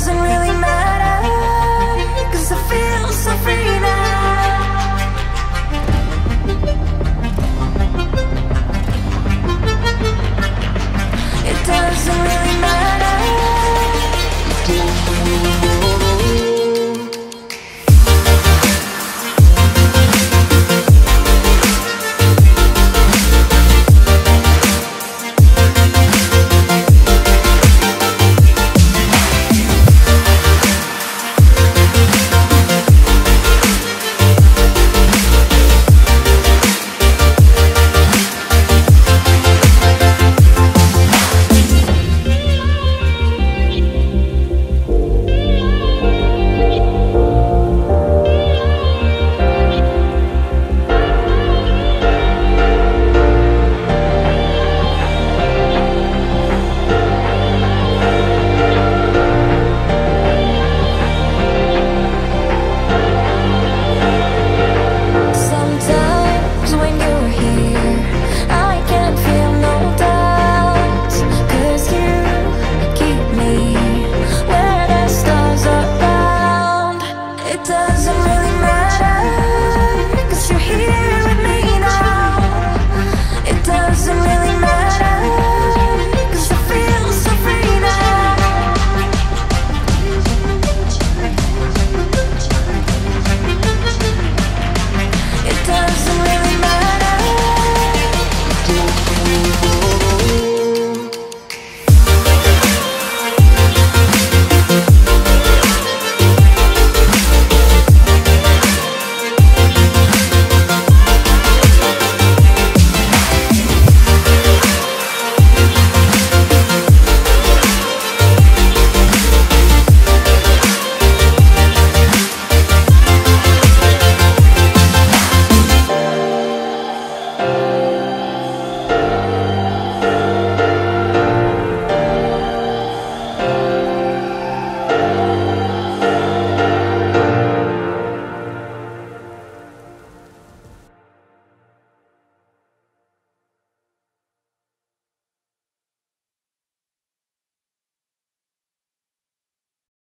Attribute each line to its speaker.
Speaker 1: doesn't really